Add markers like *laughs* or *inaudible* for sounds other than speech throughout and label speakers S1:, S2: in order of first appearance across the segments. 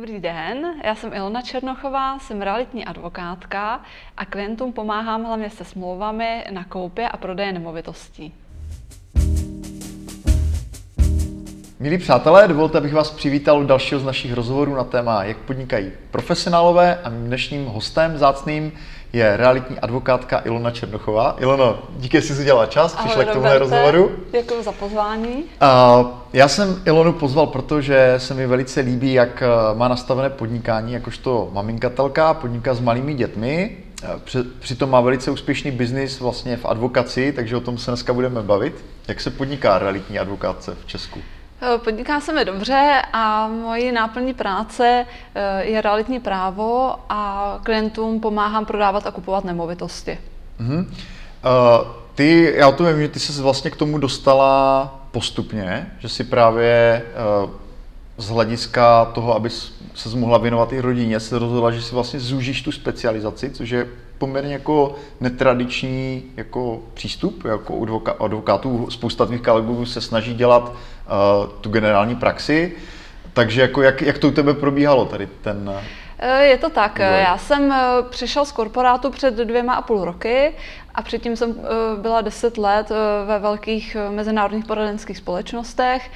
S1: Dobrý den, já jsem Ilona Černochová, jsem realitní advokátka a klientům pomáhám hlavně se smlouvami na koupě a prodeje nemovitostí.
S2: Milí přátelé, dovolte, abych vás přivítal u dalšího z našich rozhovorů na téma, jak podnikají profesionálové a mým dnešním hostem zácným je realitní advokátka Ilona Černochová. Ilono, díky, že jsi si udělala čas,
S1: Ahoj,
S2: přišla k tomuhle rozhovoru.
S1: Děkuji za pozvání.
S2: Uh, já jsem Ilonu pozval, protože se mi velice líbí, jak uh, má nastavené podnikání, jakožto maminkatelka, podniká s malými dětmi. Při- Přitom má velice úspěšný biznis vlastně v advokaci, takže o tom se dneska budeme bavit. Jak se podniká realitní advokátce v Česku?
S1: Eh, Podniká se mi dobře a mojí náplní práce eh, je realitní právo a klientům pomáhám prodávat a kupovat nemovitosti.
S2: Mhm. Uh, ty, já o tom vím, že ty se vlastně k tomu dostala postupně, že si právě uh, z hlediska toho, aby se mohla věnovat i rodině, se rozhodla, že si vlastně zúžíš tu specializaci, což je poměrně jako netradiční jako přístup, jako u advoka- advokátů. Spousta tvých kolegů se snaží dělat uh, tu generální praxi, takže jako jak, jak to u tebe probíhalo tady ten...
S1: Eh, Je to tak. Já jsem eh, přišel z korporátu před dvěma a půl roky a předtím jsem eh, byla deset let eh, ve velkých eh, mezinárodních poradenských společnostech,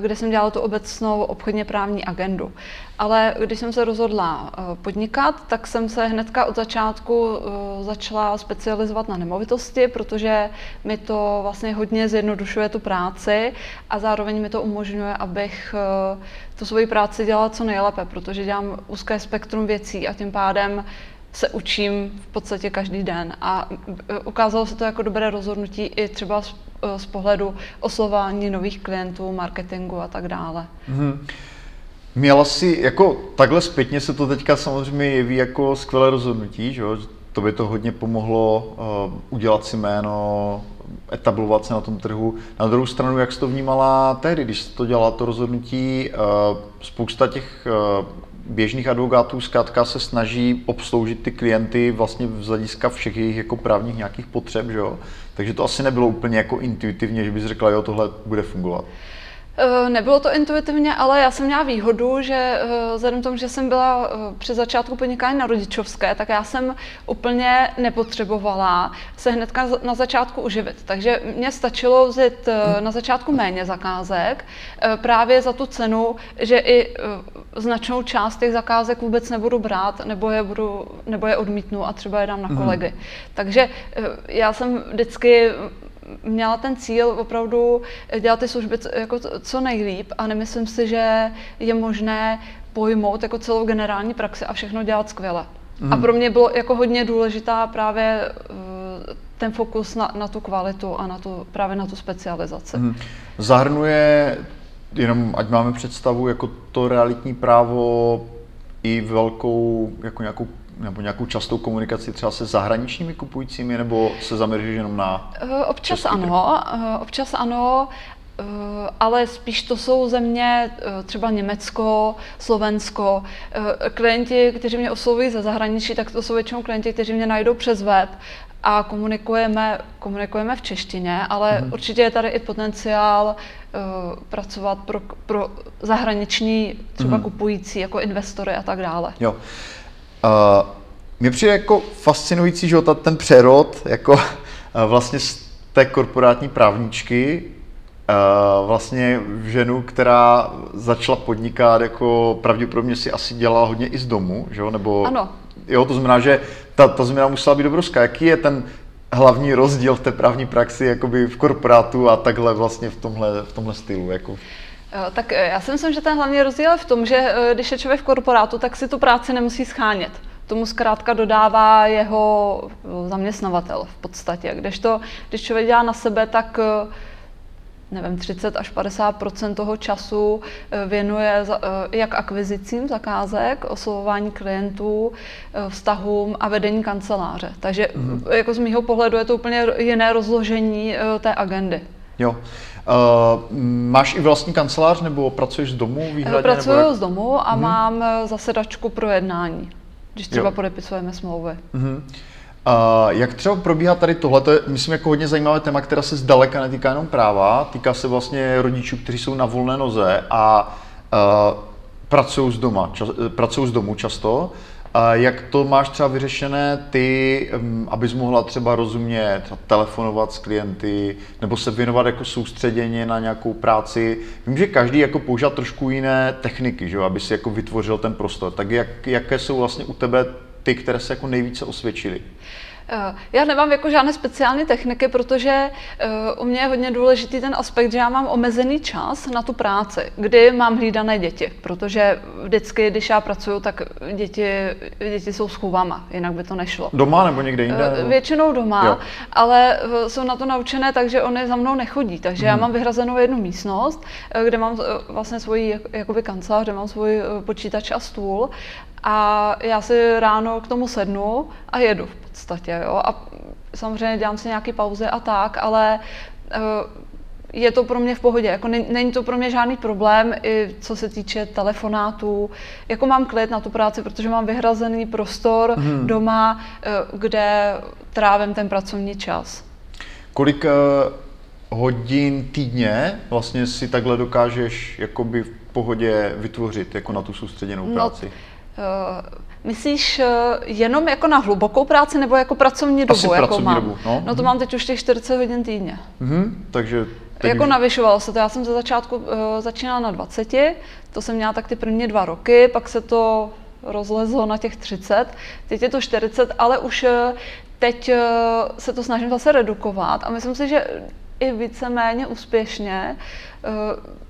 S1: kde jsem dělala tu obecnou obchodně právní agendu. Ale když jsem se rozhodla podnikat, tak jsem se hnedka od začátku začala specializovat na nemovitosti, protože mi to vlastně hodně zjednodušuje tu práci a zároveň mi to umožňuje, abych tu svoji práci dělala co nejlépe, protože dělám úzké spektrum věcí a tím pádem se učím v podstatě každý den. A e, ukázalo se to jako dobré rozhodnutí i třeba z, e, z pohledu oslování nových klientů, marketingu a tak dále.
S2: Mhm. Měla si, jako takhle zpětně se to teďka samozřejmě jeví jako skvělé rozhodnutí, že jo? to by to hodně pomohlo uh, udělat si jméno, etablovat se na tom trhu. Na druhou stranu, jak jsi to vnímala tehdy, když jsi to dělala to rozhodnutí, uh, spousta těch uh, běžných advokátů zkrátka se snaží obsloužit ty klienty vlastně z hlediska všech jejich jako právních nějakých potřeb, že jo? Takže to asi nebylo úplně jako intuitivně, že bys řekla, jo, tohle bude fungovat.
S1: E, Nebylo to intuitivně, ale já jsem měla výhodu, že e, vzhledem k tomu, že jsem byla e, při začátku podnikání na rodičovské, tak já jsem úplně nepotřebovala se hnedka z- na začátku uživit. Takže mě stačilo vzít na začátku méně zakázek právě za tu cenu, že i značnou část těch zakázek vůbec nebudu brát, nebo je, budu, nebo je odmítnu a třeba je dám na kolegy. Takže e, já jsem vždycky měla ten cíl opravdu dělat ty služby co- jako co- nejlíp a nemyslím si, že je možné pojmout jako celou generální praxi a všechno dělat skvěle. A pro mě bylo jako hodně důležitá právě eh, ten fokus na, na tu kvalitu a na tu, právě na tu specializaci.
S2: Mhm. Zahrnuje, jenom ať máme představu, jako to realitní právo i velkou, jako nějakou, nebo nějakou častou komunikaci třeba se zahraničními kupujícími, nebo se zaměříš jenom na...
S1: Eh, Občas
S2: Český trh.
S1: ano, eh, občas ano, eh, ale spíš to jsou země, eh, třeba Německo, Slovensko. Eh, Klienti, kteří mě oslovují ze zahraničí, tak to jsou většinou klienti, kteří mě najdou přes web a komunikujeme, komunikujeme v češtině, ale
S2: Mhm.
S1: určitě je tady i potenciál eh, pracovat pro, pro zahraniční třeba
S2: Mhm.
S1: kupující, jako investory a tak dále.
S2: Jo. Uh, mě přijde jako fascinující, že ta- ten přerod, jako uh, vlastně z té korporátní právničky, uh, vlastně v ženu, která začala podnikat, jako pravděpodobně si asi dělala hodně i z domu, že jo, nebo...
S1: Ano.
S2: Jo, to znamená, že ta, ta změna musela být obrovská. Jaký je ten hlavní rozdíl v té právní praxi, jakoby v korporátu a takhle vlastně v tomhle, v tomhle stylu? Jako...
S1: Tak eh, já si myslím, že ten hlavní rozdíl je v tom, že eh, když je člověk v korporátu, tak si tu práci nemusí schánět. Tomu zkrátka dodává jeho eh, zaměstnavatel v podstatě. Kdežto, když člověk dělá na sebe, tak nevím, 30 až 50% toho času věnuje jak akvizicím zakázek, oslovování klientů, vztahům a vedení kanceláře. Takže mm-hmm. jako z mýho pohledu je to úplně jiné rozložení té agendy.
S2: Jo. Uh, máš i vlastní kancelář nebo pracuješ z domu výhradně?
S1: Pracuji
S2: nebo jak?
S1: z domu a mám eh, zasedačku pro jednání, když třeba
S2: Jo.
S1: podepisujeme smlouvy.
S2: Mhm. Uh, jak třeba probíhá tady tohle? To je, myslím, jako hodně zajímavé téma, která se zdaleka netýká jenom práva, týká se vlastně rodičů, kteří jsou na volné noze a uh, pracují z, doma, čas, pracují z domu často. Jak to máš třeba vyřešené ty, abys mohla třeba rozumět, telefonovat s klienty, nebo se věnovat jako soustředěně na nějakou práci? Vím, že každý jako používá trošku jiné techniky, že? aby si jako vytvořil ten prostor. Tak jak, jaké jsou vlastně u tebe ty, které se jako nejvíce osvědčily?
S1: Eh, já nemám jako žádné speciální techniky, protože eh, u mě je hodně důležitý ten aspekt, že já mám omezený čas na tu práci, kdy mám hlídané děti, protože vždycky, když já pracuju, tak děti, děti jsou s chůvama, jinak by to nešlo.
S2: Doma nebo někde jinde?
S1: Eh, většinou doma, jo. ale jsou na to naučené, takže oni za mnou nechodí. Takže hmm. já mhm. mám vyhrazenou jednu místnost, kde mám vlastně svoji jakoby kancelář, kde mám svůj počítač a stůl a já si ráno k tomu sednu a jedu v podstatě. Jo? A samozřejmě dělám si nějaké pauzy a tak, ale eh, je to pro mě v pohodě. Jako není to pro mě žádný problém, i co se týče telefonátů. Jako mám klid na tu práci, protože mám vyhrazený prostor hmm. doma, eh, kde trávím ten pracovní čas.
S2: Kolik uh, hodin týdně vlastně si takhle dokážeš jakoby v pohodě vytvořit jako na tu soustředěnou no, práci? No,
S1: myslíš uh, jenom jako na hlubokou práci nebo jako pracovní dobu?
S2: Asi
S1: jako
S2: pracovní
S1: mám?
S2: dobu, no.
S1: No to mám teď už těch 40 hodin týdně.
S2: Mm-hmm, takže
S1: teď jako už... navyšovalo se to. Já jsem ze začátku uh, začínala na 20, to jsem měla tak ty první dva roky, pak se to rozlezlo na těch 30, teď je to 40, ale už uh, teď uh, se to snažím zase redukovat a myslím si, že i víceméně úspěšně uh,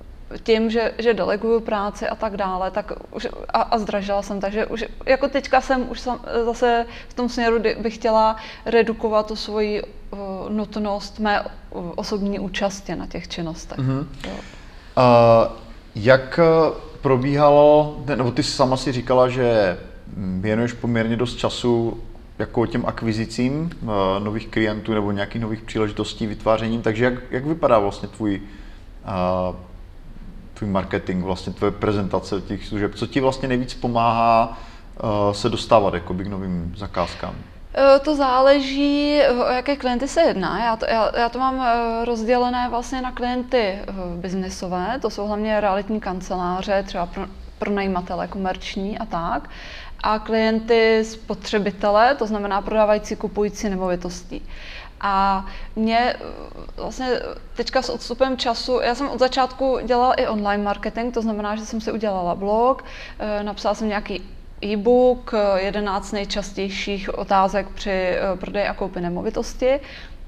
S1: tím, že, že deleguju práci a tak dále, tak už, a, a zdražila jsem, takže už jako teďka jsem už sam, zase v tom směru, kdy bych chtěla redukovat tu svoji uh, nutnost mé osobní účasti na těch činnostech. Mm-hmm.
S2: Jo. Uh, jak probíhalo, nebo ty sama si říkala, že věnuješ poměrně dost času jako těm akvizicím uh, nových klientů nebo nějakých nových příležitostí vytvářením, takže jak, jak vypadá vlastně tvůj uh, tvůj marketing, vlastně tvoje prezentace těch služeb, co ti vlastně nejvíc pomáhá uh, se dostávat jakoby, k novým zakázkám?
S1: Eh, to záleží, o jaké klienty se jedná. Já to, já, já to mám eh, rozdělené vlastně na klienty biznesové, to jsou hlavně realitní kanceláře, třeba pro, pronajímatele komerční a tak, a klienty spotřebitele, to znamená prodávající, kupující nemovitostí. A mě eh, vlastně teďka s odstupem času, já jsem od začátku dělala i online marketing, to znamená, že jsem si udělala blog, eh, napsala jsem nějaký e-book, 11 nejčastějších otázek při eh, prodeji a koupi nemovitosti.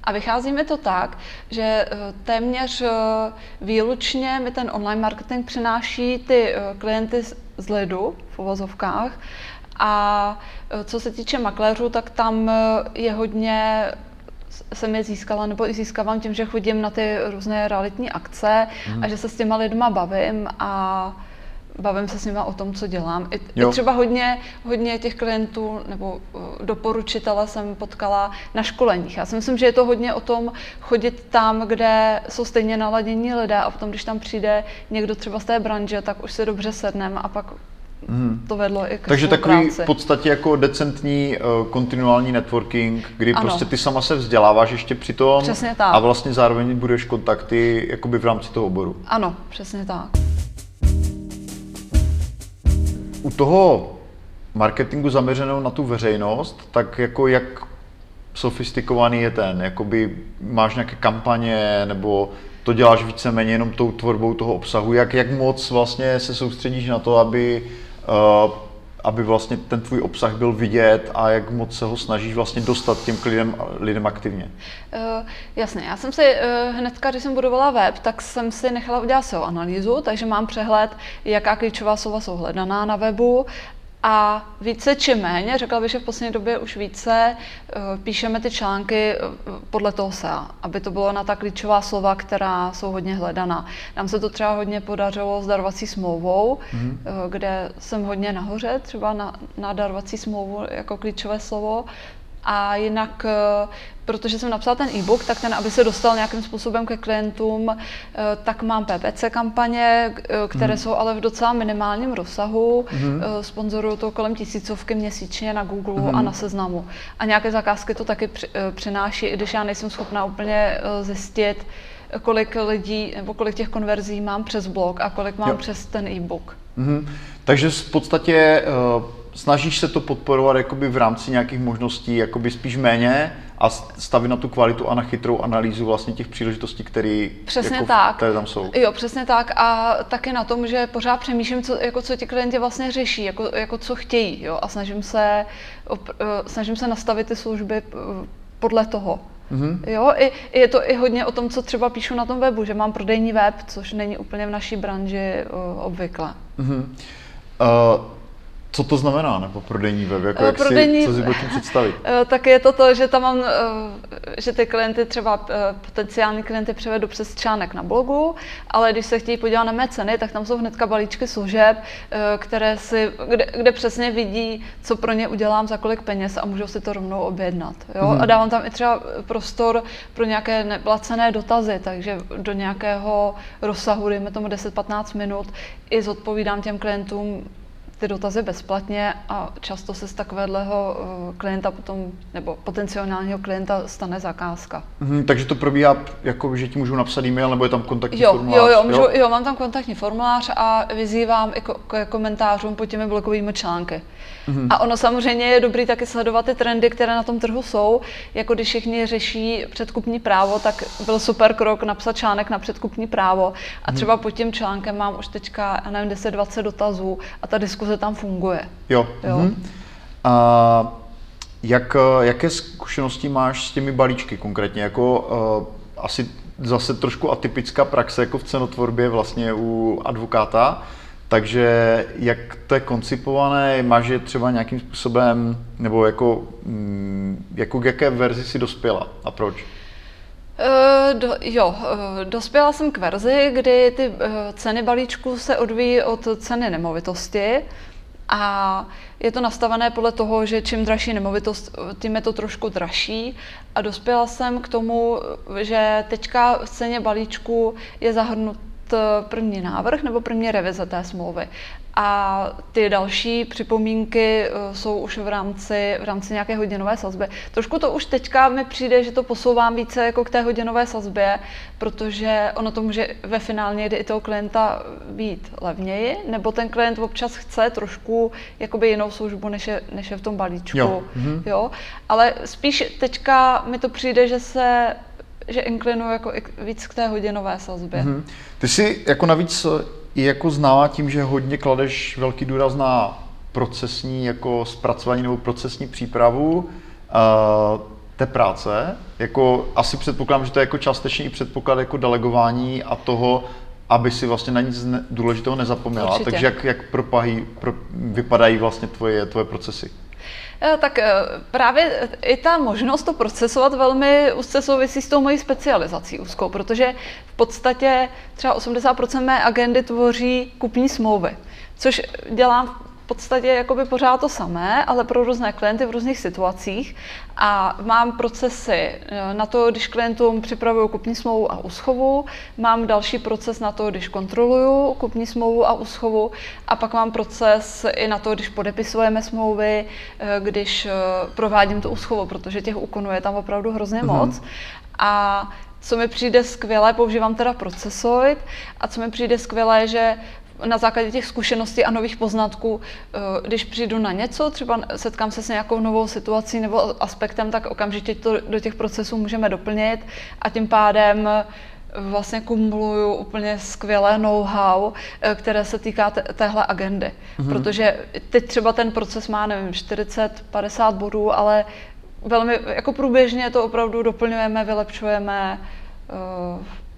S1: A vychází mi to tak, že téměř výlučně mi ten online marketing přináší ty klienty z lidu v uvozovkách. A co se týče makléřů, tak tam je hodně jsem je získala, nebo i získávám tím, že chodím na ty různé realitní akce mm. a že se s těma lidma bavím a bavím se s nimi o tom, co dělám. I, i třeba hodně, hodně těch klientů nebo uh, doporučitele jsem potkala na školeních. Já si myslím, že je to hodně o tom chodit tam, kde jsou stejně naladění lidé a potom, když tam přijde někdo třeba z té branže, tak už se dobře sedneme a pak Hmm. To vedlo i k
S2: Takže takový v podstatě jako decentní uh, kontinuální networking, kdy ano. prostě ty sama se vzděláváš ještě při tom
S1: přesně tak.
S2: a vlastně zároveň budeš kontakty jakoby v rámci toho oboru.
S1: Ano, přesně tak.
S2: U toho marketingu zaměřenou na tu veřejnost, tak jako jak sofistikovaný je ten? Jakoby máš nějaké kampaně nebo to děláš víceméně jenom tou tvorbou toho obsahu? Jak, jak moc vlastně se soustředíš na to, aby aby vlastně ten tvůj obsah byl vidět a jak moc se ho snažíš vlastně dostat těm lidem, lidem aktivně? Uh,
S1: jasně, já jsem si uh, hnedka, když jsem budovala web, tak jsem si nechala udělat SEO analýzu, takže mám přehled, jaká klíčová slova jsou hledaná na webu a více či méně, řekla bych, že v poslední době už více uh, píšeme ty články uh, podle toho SEA, aby to bylo na ta klíčová slova, která jsou hodně hledaná. Nám se to třeba hodně podařilo s darovací smlouvou, mm-hmm. kde jsem hodně nahoře, třeba na, na darovací smlouvu jako klíčové slovo. A jinak, eh, protože jsem napsala ten e-book, tak ten, aby se dostal nějakým způsobem ke klientům, eh, tak mám PPC kampaně, eh, které mm. jsou ale v docela minimálním rozsahu. Mm. Sponzoruju to kolem tisícovky měsíčně na Google mm. a mhm. na seznamu. A nějaké zakázky to taky přináší, i když já nejsem schopná úplně zjistit, kolik lidí nebo kolik těch konverzí mám přes blog a kolik mám jo. přes ten e-book.
S2: Mm-hmm. Takže v podstatě uh, snažíš se to podporovat jakoby v rámci nějakých možností, jakoby spíš méně a stavit na tu kvalitu a na chytrou analýzu vlastně těch příležitostí, které
S1: přesně
S2: jako,
S1: tak.
S2: které tam jsou.
S1: Jo, přesně tak a taky na tom, že pořád přemýšlím, co, jako co ti klienti vlastně řeší, jako, jako co chtějí jo, a snažím se, uh, snažím se nastavit ty služby podle toho. Mm-hmm. Jo, i, je to i hodně o tom, co třeba píšu na tom webu, že mám prodejní web, což není úplně v naší branži uh, obvykle. Mm-hmm.
S2: Uh, co to znamená, nebo prodejní web? Jako, jak prodejní, si, co si tím představit? *laughs*
S1: Tak je to to, že tam mám, že ty klienty třeba potenciální klienty převedu přes článek na blogu, ale když se chtějí podívat na mé ceny, tak tam jsou hnedka balíčky služeb, které si, kde, kde přesně vidí, co pro ně udělám, za kolik peněz a můžou si to rovnou objednat. Jo? Hmm. A dávám tam i třeba prostor pro nějaké neplacené dotazy, takže do nějakého rozsahu, dejme tomu 10-15 minut, i zodpovídám těm klientům ty dotazy bezplatně a často se z takového eh, klienta potom, nebo potenciálního klienta stane zakázka.
S2: Mm, takže to probíhá, jako, že ti můžu napsat e-mail, nebo je tam kontaktní
S1: jo,
S2: formulář?
S1: Jo, jo, můžu, jo? jo, mám tam kontaktní formulář a vyzývám i k komentářům pod těmi blokovými články. Mm-hmm. A ono samozřejmě je dobrý taky sledovat ty trendy, které na tom trhu jsou. Jako když všichni řeší předkupní právo, tak byl super krok napsat článek na předkupní právo. A mhm. třeba pod tím článkem mám už teďka, já nevím, 10-20 dotazů a ta diskuze tam funguje.
S2: Jo. jo? Mm-hmm. A jak, jaké zkušenosti máš s těmi balíčky konkrétně? Jako uh, asi zase trošku atypická praxe jako v cenotvorbě vlastně u advokáta. Takže jak to je koncipované, máš je třeba nějakým způsobem, nebo jako, mm, jako k jaké verzi si dospěla a proč?
S1: Uh, do, jo, uh, dospěla jsem k verzi, kdy ty uh, ceny balíčku se odvíjí od ceny nemovitosti a je to nastavené podle toho, že čím dražší nemovitost, tím je to trošku dražší. A dospěla jsem k tomu, že teďka v ceně balíčku je zahrnut Eh, první návrh nebo první revize té smlouvy. A ty další připomínky eh, jsou už v rámci, v rámci nějaké hodinové sazby. Trošku to už teďka mi přijde, že to posouvám více jako k té hodinové sazbě, protože ono to může ve finále někdy i toho klienta být levněji, nebo ten klient občas chce trošku jakoby jinou službu, než je, než je v tom balíčku. Jo. Mhm. jo. Ale spíš teďka mi to přijde, že se že inklinuju jako víc k té hodinové sazbě. Mm-hmm.
S2: Ty jsi jako navíc i jako známá tím, že hodně kladeš velký důraz na procesní jako zpracování nebo procesní přípravu uh, té práce. Jako asi předpokládám, že to je jako částečný předpoklad jako delegování a toho, aby si vlastně na nic ne, důležitého nezapomněla. Určitě. Takže jak, jak propahy, pro, vypadají vlastně tvoje, tvoje procesy?
S1: Eh, tak eh, právě i ta možnost to procesovat velmi úzce souvisí s tou mojí specializací úzkou, protože v podstatě třeba 80% mé agendy tvoří kupní smlouvy, což dělám podstatě jakoby pořád to samé, ale pro různé klienty v různých situacích a mám procesy eh, na to, když klientům připravuju kupní smlouvu a úschovu, mám další proces na to, když kontroluju kupní smlouvu a úschovu a pak mám proces i na to, když podepisujeme smlouvy, eh, když eh, provádím tu úschovu, protože těch úkonů je tam opravdu hrozně uh-huh. moc. A co mi přijde skvělé, používám teda Procesoid, a co mi přijde skvělé, že na základě těch zkušeností a nových poznatků, eh, když přijdu na něco, třeba setkám se s nějakou novou situací nebo aspektem, tak okamžitě to do těch procesů můžeme doplnit a tím pádem eh, vlastně kumuluju úplně skvělé know-how, eh, které se týká téhle agendy. Mm-hmm. Protože teď třeba ten proces má, nevím, 40-50 bodů, ale velmi jako průběžně to opravdu doplňujeme, vylepšujeme,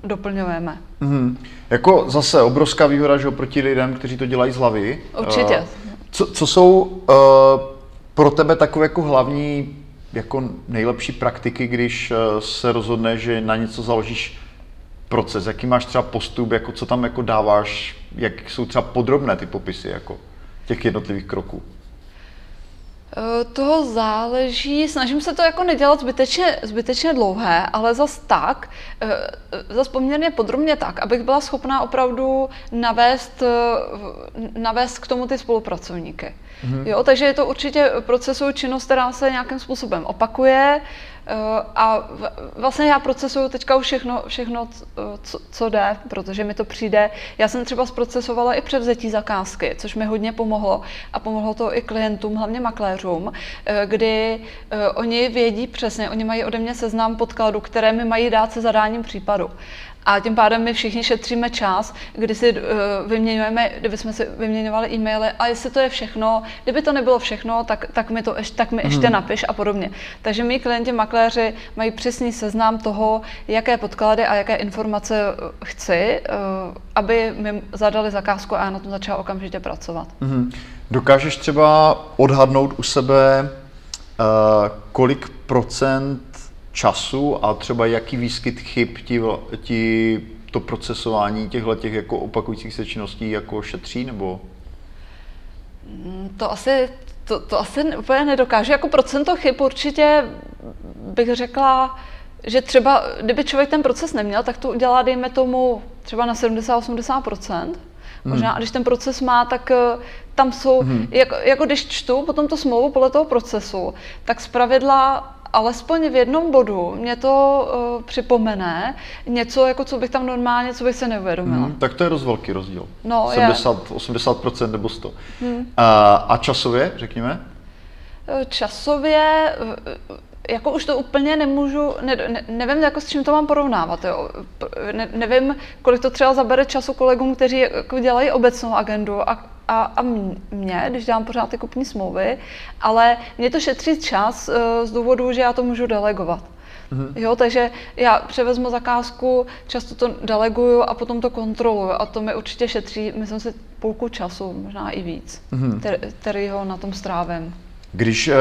S1: doplňujeme. Mm-hmm.
S2: Jako zase obrovská výhoda, že oproti lidem, kteří to dělají z hlavy.
S1: Určitě. Uh,
S2: co, co jsou uh, pro tebe takové jako hlavní jako nejlepší praktiky, když uh, se rozhodne, že na něco založíš proces? Jaký máš třeba postup, jako co tam jako dáváš, jak jsou třeba podrobné ty popisy jako těch jednotlivých kroků?
S1: Eh, toho záleží, snažím se to jako nedělat zbytečně, zbytečně dlouhé, ale zas tak, eh, zas poměrně podrobně tak, abych byla schopná opravdu navést, eh, navést k tomu ty spolupracovníky. Mm-hmm. Jo, takže je to určitě procesu činnost, která se nějakým způsobem opakuje, a vlastně já procesuju teďka už všechno, všechno co, co jde, protože mi to přijde. Já jsem třeba zprocesovala i převzetí zakázky, což mi hodně pomohlo a pomohlo to i klientům, hlavně makléřům, kdy oni vědí přesně, oni mají ode mě seznam podkladů, které mi mají dát se zadáním případu. A tím pádem my všichni šetříme čas, kdy si uh, vyměňujeme, kdyby jsme si vyměňovali e-maily a jestli to je všechno, kdyby to nebylo všechno, tak, tak mi to ještě, tak mi ještě hmm. napiš a podobně. Takže my klienti makléři mají přesný seznam toho, jaké podklady a jaké informace eh, chci, uh, aby mi zadali zakázku a já na tom začala okamžitě pracovat. Hmm.
S2: Dokážeš třeba odhadnout u sebe, uh, kolik procent času a třeba jaký výskyt chyb ti, ti to procesování těchto těch jako opakujících se činností jako šetří, nebo?
S1: Mm, to asi, to, to asi úplně nedokážu. Jako procento chyb určitě bych řekla, že třeba, kdyby člověk ten proces neměl, tak to udělá, dejme tomu, třeba na 70-80%. Hmm. Možná, hmm. když ten proces má, tak eh, tam jsou, hmm. jako, jako když čtu potom to smlouvu podle toho procesu, tak zpravidla alespoň v jednom bodu mě to uh, připomene něco, jako co bych tam normálně, co bych se neuvědomila. Hmm,
S2: tak to je dost velký rozdíl. No, 70, je. 80% nebo 100. Hmm. A, a časově, řekněme?
S1: Eh, časově, eh, jako už to úplně nemůžu, ne, ne, nevím, jako s čím to mám porovnávat. Jo. Ne, nevím, kolik to třeba zabere času kolegům, kteří jako dělají obecnou agendu a a, a mě, když dělám pořád ty kupní smlouvy, ale mě to šetří čas uh, z důvodu, že já to můžu delegovat. Mm-hmm. Jo, takže já převezmu zakázku, často to deleguju a potom to kontroluju a to mi určitě šetří, myslím si, půlku času, možná i víc, mm-hmm. který ho na tom strávím.
S2: Když uh,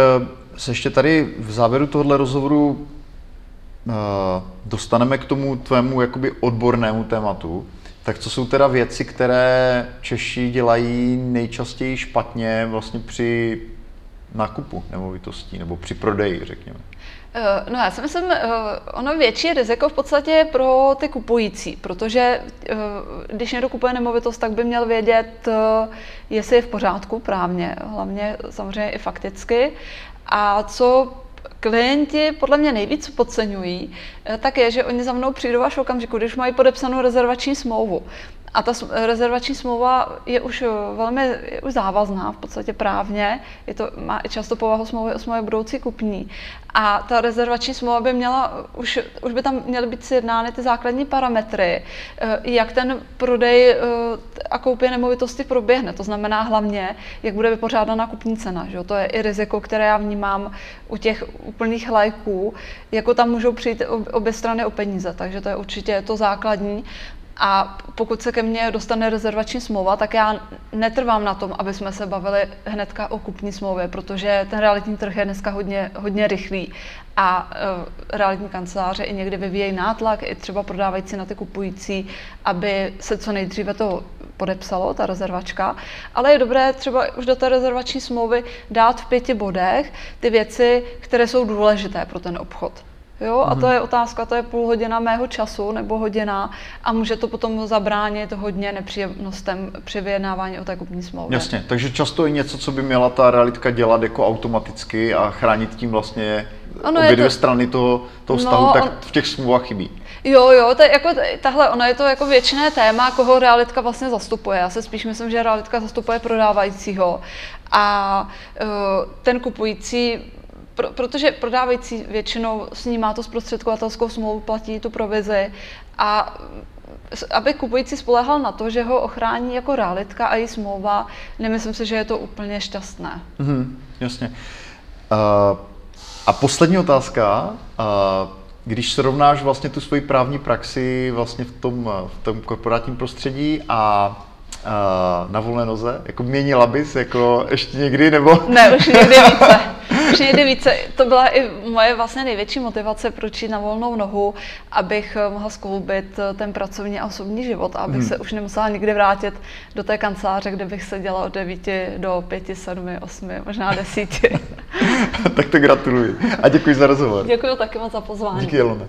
S2: se ještě tady v závěru tohohle rozhovoru uh, dostaneme k tomu tvému jakoby odbornému tématu, tak co jsou teda věci, které Češi dělají nejčastěji špatně vlastně při nákupu nemovitostí nebo při prodeji, řekněme?
S1: Eh, no já si myslím, eh, ono větší riziko v podstatě pro ty kupující, protože eh, když někdo kupuje nemovitost, tak by měl vědět, jestli je v pořádku právně, hlavně samozřejmě i fakticky. A co klienti podle mě nejvíc podceňují, eh, tak je, že oni za mnou přijdou až okamžiku, když mají podepsanou rezervační smlouvu. A ta rezervační smlouva je už eh, velmi je už závazná v podstatě právně, je to, má i často povahu smlouvy o smlouvě budoucí kupní. A ta rezervační smlouva by měla, už, už by tam měly být sjednány ty základní parametry, eh, jak ten prodej eh, a koupě nemovitosti proběhne. To znamená hlavně, jak bude vypořádána kupní cena. Že? To je i riziko, které já vnímám u těch úplných lajků, jako tam můžou přijít obě strany o peníze. Takže to je určitě to základní. A pokud se ke mně dostane rezervační smlouva, tak já netrvám na tom, aby jsme se bavili hnedka o kupní smlouvě, protože ten realitní trh je dneska hodně, hodně rychlý a uh, realitní kanceláře i někdy vyvíjejí nátlak, i třeba prodávající na ty kupující, aby se co nejdříve to podepsalo, ta rezervačka. Ale je dobré třeba už do té rezervační smlouvy dát v pěti bodech ty věci, které jsou důležité pro ten obchod. Jo, a to mhm. je otázka, to je půl hodina mého času nebo hodina a může to potom zabránit hodně nepříjemnostem při vyjednávání o té kupní smlouvě.
S2: Jasně, takže často i něco, co by měla ta realitka dělat jako automaticky a chránit tím vlastně ono obě dvě to... strany toho, toho vztahu, no, tak on... v těch smlouvách chybí.
S1: Jo, jo, to je jako, tahle, ono je to jako většiné téma, koho realitka vlastně zastupuje. Já se spíš myslím, že realitka zastupuje prodávajícího a uh, ten kupující pro, protože prodávající většinou s ním má to zprostředkovatelskou smlouvu, platí tu provizi a aby kupující spolehal na to, že ho ochrání jako realitka a její smlouva, nemyslím si, že je to úplně šťastné.
S2: Mm, jasně. Uh, a poslední otázka. Uh, když srovnáš vlastně tu svoji právní praxi vlastně v tom, v tom korporátním prostředí a uh, na volné noze, jako měnila bys jako ještě někdy, nebo?
S1: Ne, už někdy více. Už někdy více. To byla i moje vlastně největší motivace, proč jít na volnou nohu, abych eh, mohla skloubit eh, ten pracovní a osobní život a abych hmm. se už nemusela nikdy vrátit do té kanceláře, kde bych seděla od 9 do 5, 7, 8, možná 10. *laughs*
S2: tak to gratuluji a děkuji za rozhovor.
S1: Děkuji taky moc za pozvání.
S2: Díky, Jelone.